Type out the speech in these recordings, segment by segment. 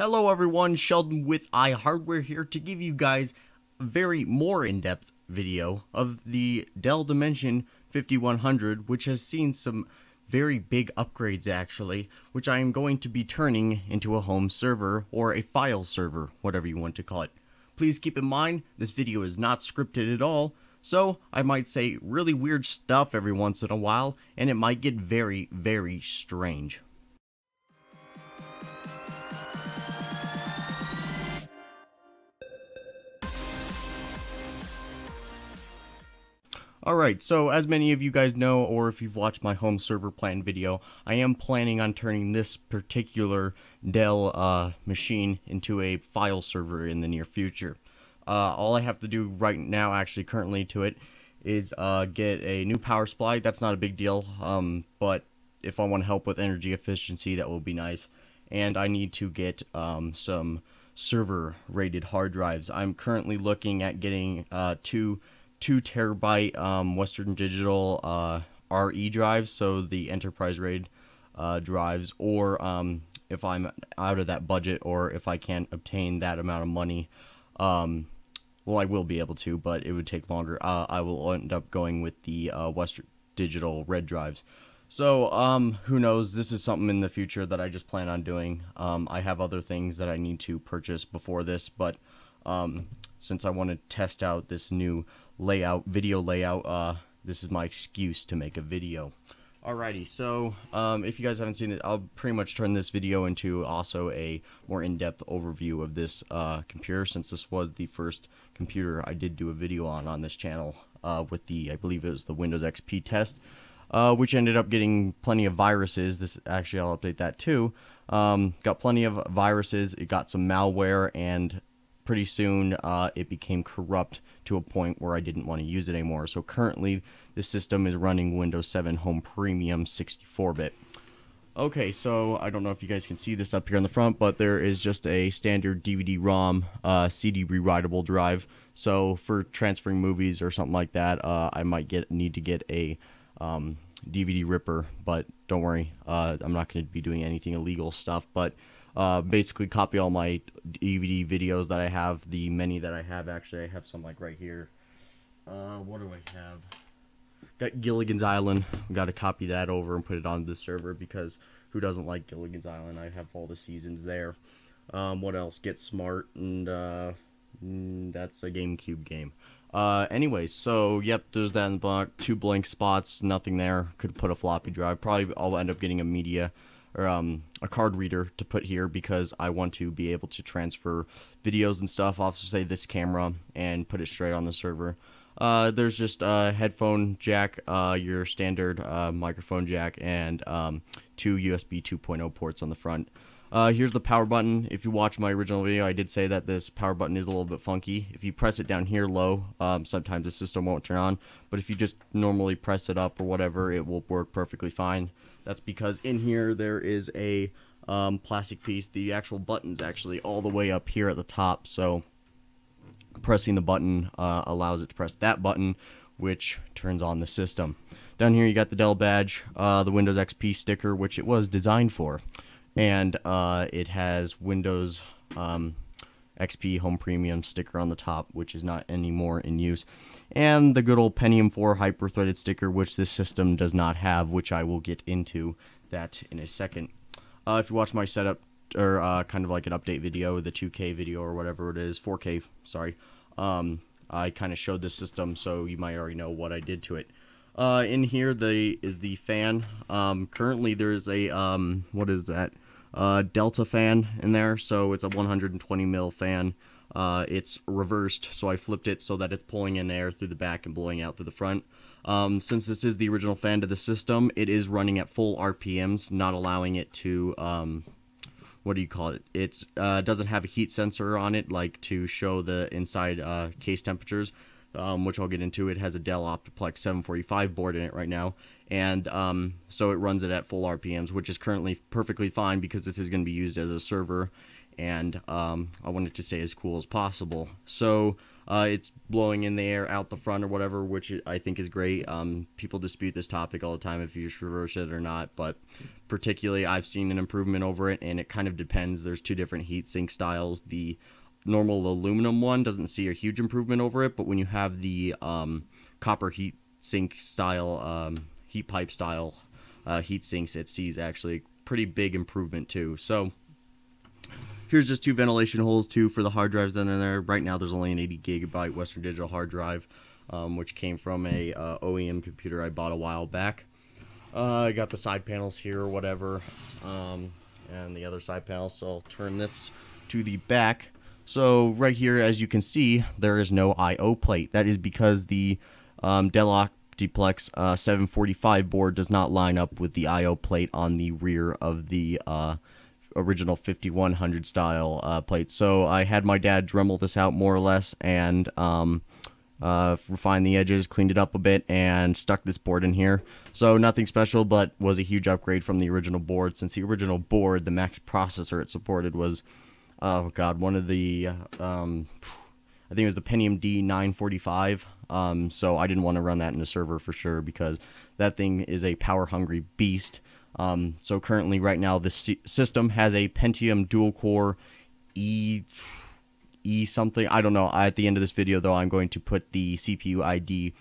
Hello everyone, Shelden with iHardware here to give you guys a very more in-depth video of the Dell Dimension 5100 which has seen some very big upgrades actually, which I am going to be turning into a home server or a file server, whatever you want to call it. Please keep in mind, this video is not scripted at all, so I might say really weird stuff every once in a while, and it might get very, very strange. Alright, so as many of you guys know, or if you've watched my home server plan video, I am planning on turning this particular Dell uh, machine into a file server in the near future. Uh, all I have to do right now, actually currently to it, is uh, get a new power supply. That's not a big deal, um, but if I want to help with energy efficiency, that will be nice. And I need to get um, some server rated hard drives. I'm currently looking at getting uh, two two terabyte um, Western Digital uh, RE drives, so the enterprise rated uh, drives, or um, if I'm out of that budget, or if I can't obtain that amount of money, um, well, I will be able to, but it would take longer. Uh, I will end up going with the uh, Western Digital red drives. So, um, who knows? This is something in the future that I just plan on doing. Um, I have other things that I need to purchase before this, but um, since I want to test out this new layout, video layout, uh, this is my excuse to make a video. Alrighty, so um, if you guys haven't seen it, I'll pretty much turn this video into also a more in-depth overview of this uh, computer since this was the first computer I did do a video on on this channel uh, with the, I believe it was the Windows XP test, uh, which ended up getting plenty of viruses. This Actually, I'll update that too. Um, got plenty of viruses, it got some malware, and pretty soon uh, it became corrupt to a point where I didn't want to use it anymore. So currently, the system is running Windows 7 Home Premium 64-bit. Okay, so I don't know if you guys can see this up here in the front, but there is just a standard DVD-ROM uh, CD rewritable drive. So for transferring movies or something like that, uh, I might get need to get a um, DVD ripper, but don't worry, uh, I'm not going to be doing anything illegal stuff. But uh, basically copy all my DVD videos that I have, the many that I have. Actually, I have some like right here. Uh, what do I have? Got Gilligan's Island. Got to copy that over and put it on the server because who doesn't like Gilligan's Island? I have all the seasons there. Um, what else? Get Smart and uh, mm, that's a GameCube game. Uh, anyways, so yep, there's that in the block. Two blank spots, nothing there. Could put a floppy drive. Probably I'll end up getting a media or um, a card reader to put here because I want to be able to transfer videos and stuff off, say this camera, and put it straight on the server. Uh, there's just a headphone jack, uh, your standard uh, microphone jack, and um, two USB 2.0 ports on the front. Uh, here's the power button. If you watch my original video, I did say that this power button is a little bit funky. If you press it down here low, um, sometimes the system won't turn on. But if you just normally press it up or whatever, it will work perfectly fine. That's because in here there is a um, plastic piece. The actual button's actually all the way up here at the top, so pressing the button uh, allows it to press that button, which turns on the system. Down here you got the Dell badge, uh, the Windows XP sticker, which it was designed for, and uh, it has Windows um, XP Home Premium sticker on the top, which is not anymore in use and the good old Pentium 4 hyper-threaded sticker, which this system does not have, which I will get into that in a second. Uh, if you watch my setup, or uh, kind of like an update video, the 2K video or whatever it is, 4K, sorry, um, I kind of showed this system, so you might already know what I did to it. Uh, in here the is the fan. Um, currently there's a, um, what is that, uh, Delta fan in there, so it's a 120 mil fan uh, it's reversed, so I flipped it so that it's pulling in air through the back and blowing out through the front. Um, since this is the original fan to the system, it is running at full RPMs, not allowing it to, um, what do you call it? It uh, doesn't have a heat sensor on it, like to show the inside uh, case temperatures, um, which I'll get into. It has a Dell Optiplex 745 board in it right now, and um, so it runs it at full RPMs, which is currently perfectly fine because this is going to be used as a server and um, I wanted to stay as cool as possible. So Uh, it's blowing in the air out the front or whatever, which I think is great. Um, people dispute this topic all the time if you just reverse it or not, but particularly I've seen an improvement over it, and it kind of depends. There's two different heat sink styles. The normal aluminum one doesn't see a huge improvement over it, but when you have the um, copper heat sink style, um, heat pipe style uh, heat sinks, it sees actually pretty big improvement too. So here's just two ventilation holes too for the hard drives under there. Right now there's only an 80 gigabyte Western Digital hard drive, um, which came from a uh, OEM computer I bought a while back. Uh, I got the side panels here or whatever, um, and the other side panels. So I'll turn this to the back. So right here, as you can see, there is no I/O plate. That is because the um, Dell Optiplex uh, 745 board does not line up with the I/O plate on the rear of the uh, original 5100 style uh, plate. So I had my dad Dremel this out more or less and um, uh, refined the edges, cleaned it up a bit, and stuck this board in here. So nothing special, but was a huge upgrade from the original board. Since the original board, the max processor it supported was, oh god, one of the, um, I think it was the Pentium D945. Um, so I didn't want to run that in a server for sure because that thing is a power hungry beast. Um, so currently, right now, this system has a Pentium dual core E E something. I don't know. At the end of this video, though, I'm going to put the CPU ID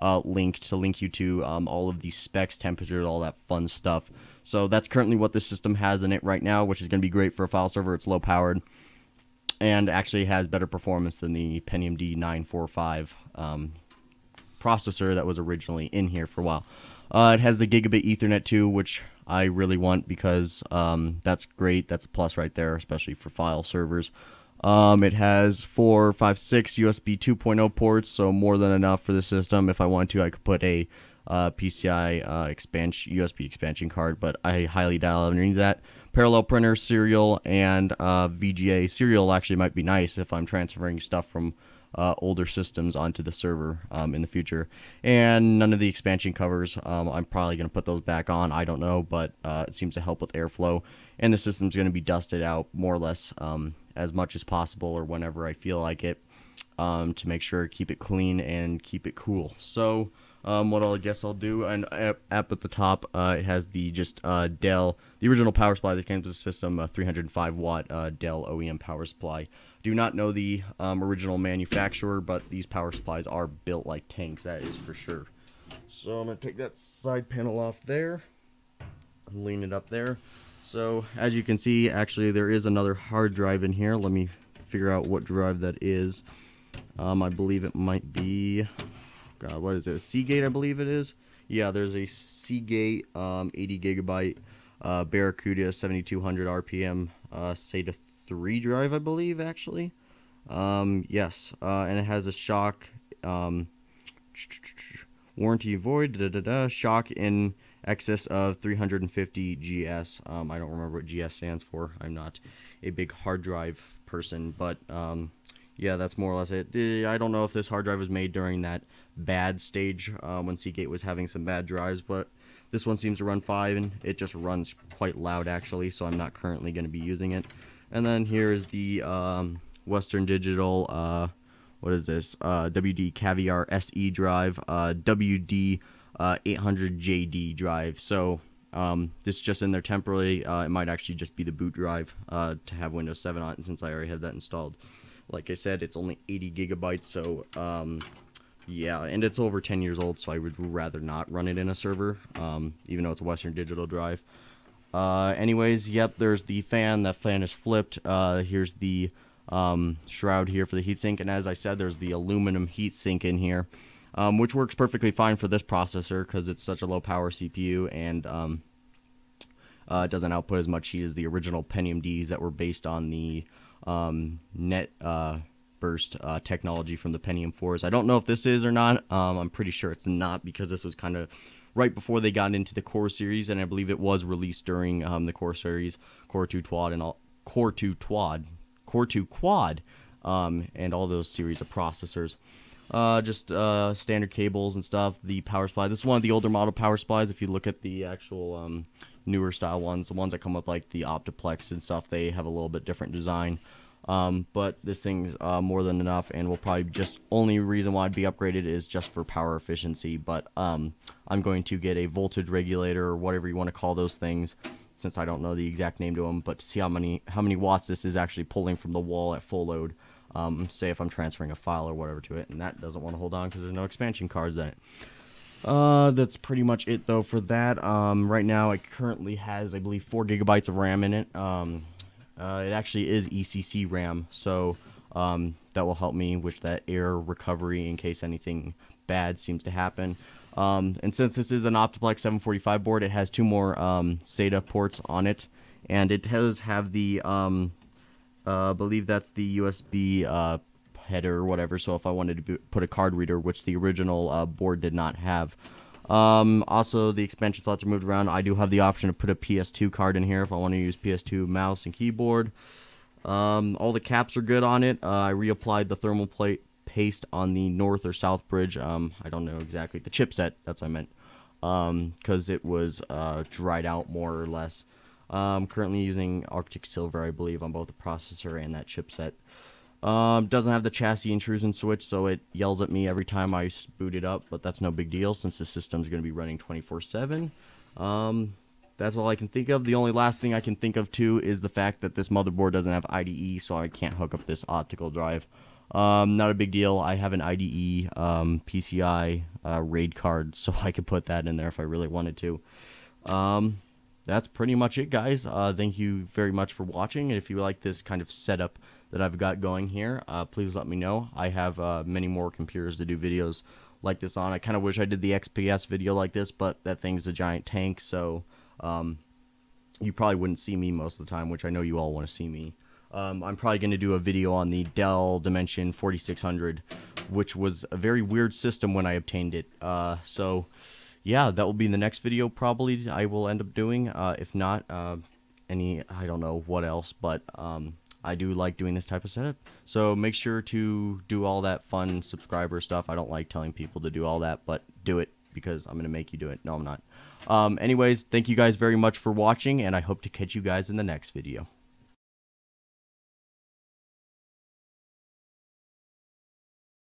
uh, link to link you to um, all of the specs, temperatures, all that fun stuff. So that's currently what this system has in it right now, which is going to be great for a file server. It's low powered and actually has better performance than the Pentium D945 um, processor that was originally in here for a while. Uh, it has the gigabit Ethernet too, which I really want because um, that's great. That's a plus right there, especially for file servers. Um, it has four, five, six USB 2.0 ports, so more than enough for the system. If I want to, I could put a uh, PCI uh, expansion USB expansion card, but I highly doubt I need that. Parallel printer, serial, and uh, VGA. Serial actually might be nice if I'm transferring stuff from uh, older systems onto the server um, in the future. And none of the expansion covers. Um, I'm probably going to put those back on. I don't know, but uh, it seems to help with airflow. And the system's going to be dusted out more or less um, as much as possible or whenever I feel like it um, to make sure keep it clean and keep it cool. So. Um, what I'll guess I'll do, and up at the top, uh, it has the just uh, Dell, the original power supply that came with the system, a 305 watt uh, Dell OEM power supply. Do not know the um, original manufacturer, but these power supplies are built like tanks, that is for sure. So I'm going to take that side panel off there, lean it up there. So as you can see, actually there is another hard drive in here. Let me figure out what drive that is. Um, I believe it might be God, what is it? A Seagate, I believe it is. Yeah, there's a Seagate um, 80 gigabyte uh, Barracuda 7200 RPM uh, SATA 3 drive, I believe, actually. Um, yes, uh, and it has a shock um, warranty void, da, da, da, shock in excess of 350 GS. Um, I don't remember what GS stands for. I'm not a big hard drive person, but um, yeah, that's more or less it. Eh, I don't know if this hard drive was made during that bad stage uh, when Seagate was having some bad drives, but this one seems to run 5 and it just runs quite loud actually, so I'm not currently going to be using it. And then here is the um, Western Digital, uh, what is this, uh, WD Caviar SE drive, uh, WD 800JD uh, drive. So um, this is just in there temporarily. Uh, it might actually just be the boot drive to have Windows 7 on it since I already have that installed. Like I said, it's only 80 gigabytes, so um, yeah, and it's over 10 years old, so I would rather not run it in a server, um, even though it's a Western Digital drive. Uh, anyways, yep, there's the fan. That fan is flipped. Uh, here's the um, shroud here for the heatsink, and as I said, there's the aluminum heatsink in here, um, which works perfectly fine for this processor because it's such a low power CPU and um, uh, doesn't output as much heat as the original Pentium Ds that were based on the um, net uh, burst uh, technology from the Pentium 4s. I don't know if this is or not. Um, I'm pretty sure it's not because this was kind of right before they got into the Core series, and I believe it was released during um, the Core series, Core 2 Quad and all Core 2 Quad, Core 2 Quad, um, and all those series of processors. Uh, just uh, standard cables and stuff. The power supply. This is one of the older model power supplies. If you look at the actual um, newer style ones, the ones that come with like the Optiplex and stuff, they have a little bit different design. Um, but this thing's uh, more than enough, and will probably just only reason why I'd be upgraded is just for power efficiency. But um, I'm going to get a voltage regulator or whatever you want to call those things, since I don't know the exact name to them. But to see how many how many watts this is actually pulling from the wall at full load. Um, say if I'm transferring a file or whatever to it, and that doesn't want to hold on because there's no expansion cards in it. Uh, that's pretty much it though for that. Um, right now it currently has, I believe, four gigabytes of RAM in it. Um, uh, it actually is ECC RAM, so um, that will help me with that error recovery in case anything bad seems to happen. Um, and since this is an Optiplex 745 board, it has two more um, SATA ports on it, and it does have the, um, uh, believe that's the USB uh, header or whatever. So if I wanted to put a card reader, which the original uh, board did not have. Um, also, the expansion slots are moved around. I do have the option to put a PS2 card in here if I want to use PS2 mouse and keyboard. Um, all the caps are good on it. Uh, I reapplied the thermal plate paste on the north or south bridge. Um, I don't know exactly. The chipset, that's what I meant. Because um, it was uh, dried out more or less. I'm currently using Arctic Silver, I believe, on both the processor and that chipset. Um, doesn't have the chassis intrusion switch, so it yells at me every time I boot it up, but that's no big deal since the system's going to be running 24-7. Um, that's all I can think of. The only last thing I can think of, too, is the fact that this motherboard doesn't have IDE, so I can't hook up this optical drive. Um, not a big deal. I have an IDE um, PCI uh, RAID card, so I could put that in there if I really wanted to. Um, that's pretty much it, guys. Uh, thank you very much for watching. And if you like this kind of setup that I've got going here, uh, please let me know. I have uh, many more computers to do videos like this on. I kind of wish I did the XPS video like this, but that thing's a giant tank, so um, you probably wouldn't see me most of the time, which I know you all want to see me. Um, I'm probably going to do a video on the Dell Dimension 4600, which was a very weird system when I obtained it. Uh, so yeah, that will be the next video probably I will end up doing. Uh, if not, uh, any, I don't know what else, but um, I do like doing this type of setup. So make sure to do all that fun subscriber stuff. I don't like telling people to do all that, but do it because I'm going to make you do it. No, I'm not. Um, anyways, thank you guys very much for watching, and I hope to catch you guys in the next video.